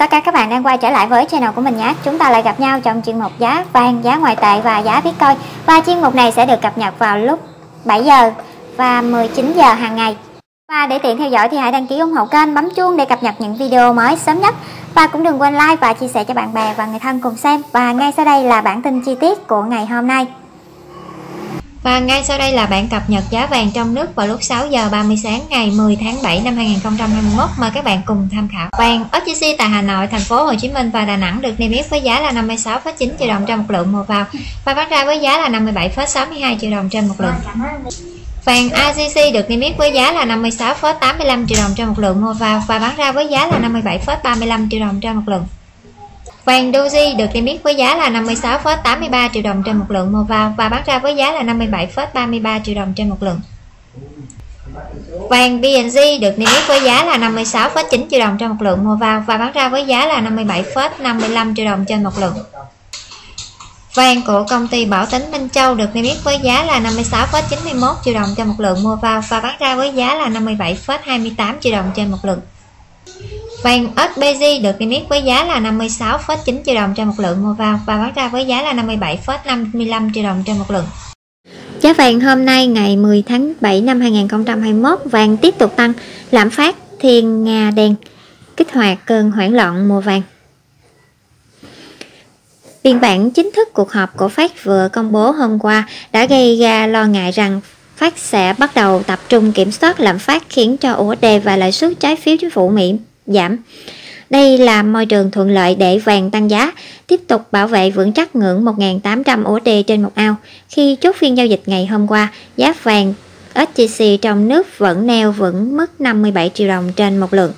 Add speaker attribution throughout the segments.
Speaker 1: tất cả các bạn đang quay trở lại với channel của mình nhé. Chúng ta lại gặp nhau trong chuyên mục giá vàng, giá ngoại tệ và giá Bitcoin Và chuyên mục này sẽ được cập nhật vào lúc 7 giờ và 19 giờ hàng ngày. Và để tiện theo dõi thì hãy đăng ký ủng hộ kênh, bấm chuông để cập nhật những video mới sớm nhất. Và cũng đừng quên like và chia sẻ cho bạn bè và người thân cùng xem. Và ngay sau đây là bản tin chi tiết của ngày hôm nay
Speaker 2: và ngay sau đây là bản cập nhật giá vàng trong nước vào lúc 6 giờ 30 sáng ngày 10 tháng 7 năm 2021. Mời các bạn cùng tham khảo. Vàng SJC tại Hà Nội, thành phố Hồ Chí Minh và Đà Nẵng được niêm yết với giá là 56,9 triệu đồng trên một lượng mua vào và bán ra với giá là 57,62 triệu đồng trên một lượng. Vàng AGC được niêm yết với giá là 56,85 triệu đồng trên một lượng mua vào và bán ra với giá là 57,35 triệu đồng trên một lượng. Vàng Doji được niêm yết với giá là 56,83 triệu đồng trên một lượng mua vào và bán ra với giá là 57,33 triệu đồng trên một lượng. Vàng BNG được niêm yết với giá là 56,9 triệu đồng trên một lượng mua vào và bán ra với giá là 57,55 triệu đồng trên một lượng. Vàng của công ty Bảo Tín Minh Châu được niêm yết với giá là 56,91 triệu đồng trên một lượng mua vào và bán ra với giá là 57,28 triệu đồng trên một lượng. Vàng SBG được niêm yết với giá là 56,9 triệu đồng trên một lượng mua vào và bán ra với giá là 57,55 triệu đồng trên một lượng.
Speaker 1: Giá vàng hôm nay ngày 10 tháng 7 năm 2021 vàng tiếp tục tăng, lạm phát thiên nga đen, kích hoạt cơn hoảng loạn mùa vàng. Biên bản chính thức cuộc họp của Fed vừa công bố hôm qua đã gây ra lo ngại rằng Fed sẽ bắt đầu tập trung kiểm soát lạm phát khiến cho USD và lãi suất trái phiếu chính phủ Mỹ giảm. Đây là môi trường thuận lợi để vàng tăng giá, tiếp tục bảo vệ vững chắc ngưỡng 1.800 USD trên một ao. Khi chốt phiên giao dịch ngày hôm qua, giá vàng SJC trong nước vẫn neo vững mức 57 triệu đồng trên một lượng.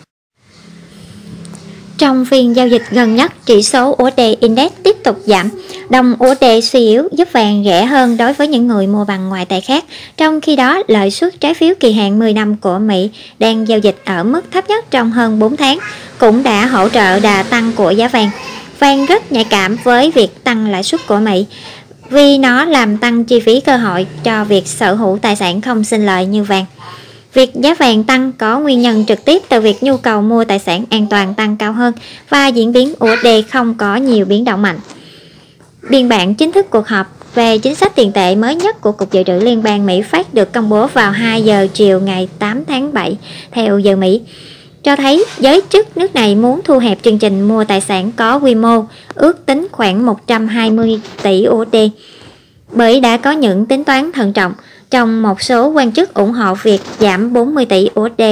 Speaker 1: Trong phiên giao dịch gần nhất, chỉ số USD Index tiếp tục giảm. Đồng USD suy yếu giúp vàng rẻ hơn đối với những người mua bằng ngoại tệ khác. Trong khi đó, lợi suất trái phiếu kỳ hạn 10 năm của Mỹ đang giao dịch ở mức thấp nhất trong hơn 4 tháng, cũng đã hỗ trợ đà tăng của giá vàng. Vàng rất nhạy cảm với việc tăng lãi suất của Mỹ vì nó làm tăng chi phí cơ hội cho việc sở hữu tài sản không sinh lợi như vàng. Việc giá vàng tăng có nguyên nhân trực tiếp từ việc nhu cầu mua tài sản an toàn tăng cao hơn và diễn biến USD không có nhiều biến động mạnh. Biên bản chính thức cuộc họp về chính sách tiền tệ mới nhất của Cục Dự trữ Liên bang Mỹ phát được công bố vào 2 giờ chiều ngày 8 tháng 7 theo giờ Mỹ, cho thấy giới chức nước này muốn thu hẹp chương trình mua tài sản có quy mô, ước tính khoảng 120 tỷ USD, bởi đã có những tính toán thận trọng trong một số quan chức ủng hộ việc giảm 40 tỷ USD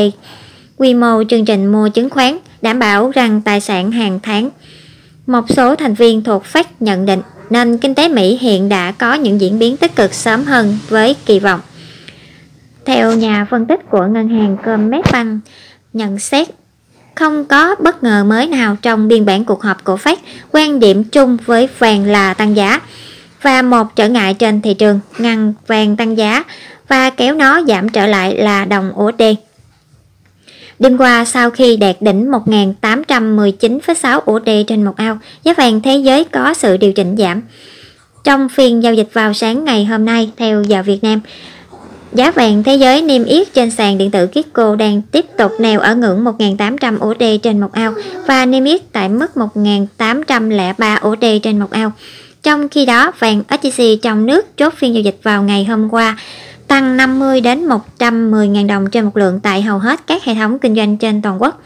Speaker 1: quy mô chương trình mua chứng khoán đảm bảo rằng tài sản hàng tháng. Một số thành viên thuộc Fed nhận định nên kinh tế Mỹ hiện đã có những diễn biến tích cực sớm hơn với kỳ vọng. Theo nhà phân tích của ngân hàng Commerzbank nhận xét không có bất ngờ mới nào trong biên bản cuộc họp của Fed, quan điểm chung với vàng là tăng giá và một trở ngại trên thị trường ngăn vàng tăng giá và kéo nó giảm trở lại là đồng USD. Đêm qua sau khi đạt đỉnh 1.819,6 USD trên một ao, giá vàng thế giới có sự điều chỉnh giảm. Trong phiên giao dịch vào sáng ngày hôm nay theo giờ Việt Nam, giá vàng thế giới niêm yết trên sàn điện tử Kiko đang tiếp tục neo ở ngưỡng 1.800 USD trên một ao và niêm yết tại mức 1.803 USD trên một ao. Trong khi đó, vàng SJC trong nước chốt phiên giao dịch vào ngày hôm qua tăng 50 đến 110 000 đồng trên một lượng tại hầu hết các hệ thống kinh doanh trên toàn quốc.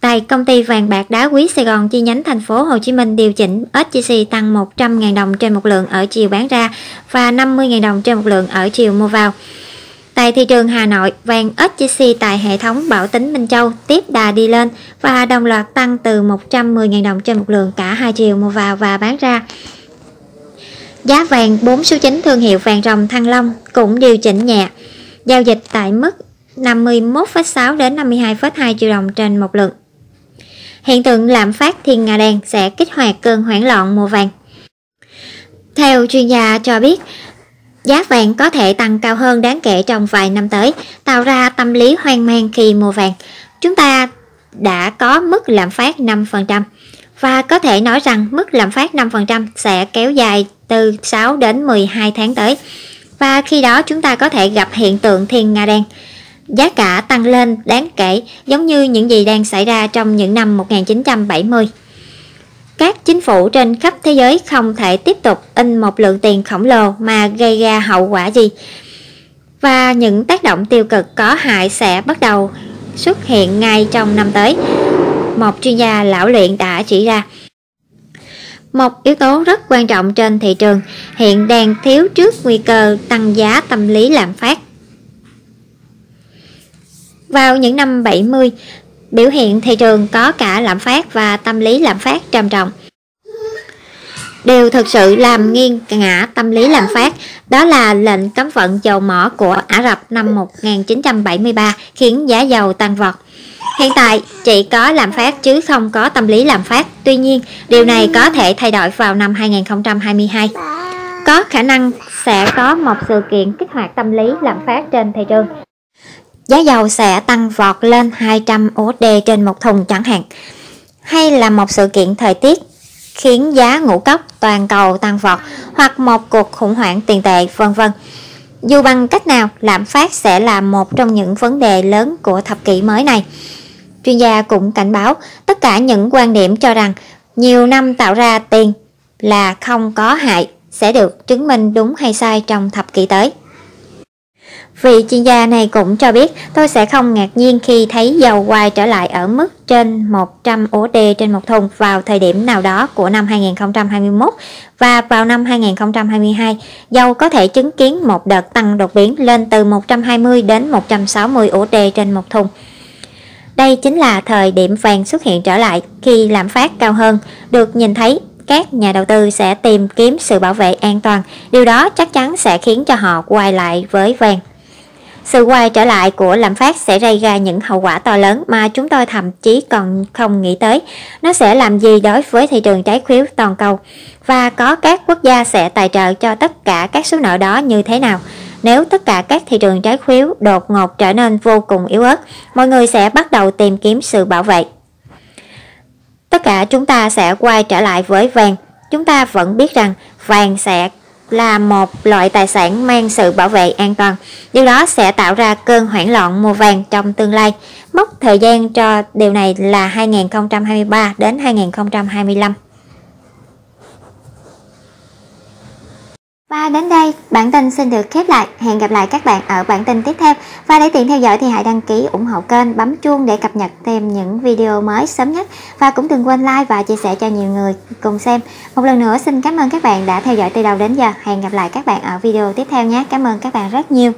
Speaker 1: Tại công ty vàng bạc đá quý Sài Gòn chi nhánh thành phố Hồ Chí Minh điều chỉnh SJC tăng 100.000 đồng trên một lượng ở chiều bán ra và 50.000 đồng trên một lượng ở chiều mua vào. Tại thị trường Hà Nội, vàng SJC tại hệ thống Bảo Tín Minh Châu tiếp đà đi lên và đồng loạt tăng từ 110.000 đồng trên một lượng cả hai chiều mua vào và bán ra. Giá vàng 4 số 9 thương hiệu vàng rồng Thăng Long cũng điều chỉnh nhẹ, giao dịch tại mức 51,6 đến 52,2 triệu đồng trên một lượng. Hiện tượng lạm phát thiên nga đen sẽ kích hoạt cơn hoảng loạn mùa vàng. Theo chuyên gia cho biết, giá vàng có thể tăng cao hơn đáng kể trong vài năm tới, tạo ra tâm lý hoang mang khi mua vàng. Chúng ta đã có mức lạm phát 5% và có thể nói rằng mức lạm phát 5% sẽ kéo dài từ 6 đến 12 tháng tới. Và khi đó chúng ta có thể gặp hiện tượng thiên nga đen. giá cả tăng lên đáng kể, giống như những gì đang xảy ra trong những năm 1970. Các chính phủ trên khắp thế giới không thể tiếp tục in một lượng tiền khổng lồ mà gây ra hậu quả gì. Và những tác động tiêu cực có hại sẽ bắt đầu xuất hiện ngay trong năm tới. Một chuyên gia lão luyện đã chỉ ra một yếu tố rất quan trọng trên thị trường hiện đang thiếu trước nguy cơ tăng giá tâm lý lạm phát. Vào những năm 70, biểu hiện thị trường có cả lạm phát và tâm lý lạm phát trầm trọng. Điều thực sự làm nghiêng ngã tâm lý lạm phát đó là lệnh cấm vận dầu mỏ của Ả Rập năm 1973 khiến giá dầu tăng vọt. Hiện tại chỉ có lạm phát chứ không có tâm lý lạm phát. Tuy nhiên, điều này có thể thay đổi vào năm 2022. Có khả năng sẽ có một sự kiện kích hoạt tâm lý lạm phát trên thị trường. Giá dầu sẽ tăng vọt lên 200 USD trên một thùng chẳng hạn. Hay là một sự kiện thời tiết khiến giá ngũ cốc toàn cầu tăng vọt hoặc một cuộc khủng hoảng tiền tệ vân vân. Dù bằng cách nào, lạm phát sẽ là một trong những vấn đề lớn của thập kỷ mới này. Chuyên gia cũng cảnh báo tất cả những quan điểm cho rằng nhiều năm tạo ra tiền là không có hại sẽ được chứng minh đúng hay sai trong thập kỷ tới. Vị chuyên gia này cũng cho biết tôi sẽ không ngạc nhiên khi thấy dầu quay trở lại ở mức trên 100 USD trên một thùng vào thời điểm nào đó của năm 2021 và vào năm 2022 dầu có thể chứng kiến một đợt tăng đột biến lên từ 120 đến 160 USD trên một thùng. Đây chính là thời điểm vàng xuất hiện trở lại khi lạm phát cao hơn, được nhìn thấy các nhà đầu tư sẽ tìm kiếm sự bảo vệ an toàn. Điều đó chắc chắn sẽ khiến cho họ quay lại với vàng. Sự quay trở lại của lạm phát sẽ gây ra những hậu quả to lớn mà chúng tôi thậm chí còn không nghĩ tới. Nó sẽ làm gì đối với thị trường trái phiếu toàn cầu và có các quốc gia sẽ tài trợ cho tất cả các số nợ đó như thế nào? Nếu tất cả các thị trường trái phiếu đột ngột trở nên vô cùng yếu ớt, mọi người sẽ bắt đầu tìm kiếm sự bảo vệ. Tất cả chúng ta sẽ quay trở lại với vàng. Chúng ta vẫn biết rằng vàng sẽ là một loại tài sản mang sự bảo vệ an toàn. Điều đó sẽ tạo ra cơn hoảng loạn mua vàng trong tương lai. Mốc thời gian cho điều này là 2023 đến 2025. Và đến đây, bản tin xin được khép lại. Hẹn gặp lại các bạn ở bản tin tiếp theo. Và để tiện theo dõi thì hãy đăng ký ủng hộ kênh, bấm chuông để cập nhật thêm những video mới sớm nhất. Và cũng đừng quên like và chia sẻ cho nhiều người cùng xem. Một lần nữa xin cảm ơn các bạn đã theo dõi từ đầu đến giờ. Hẹn gặp lại các bạn ở video tiếp theo nhé. Cảm ơn các bạn rất nhiều.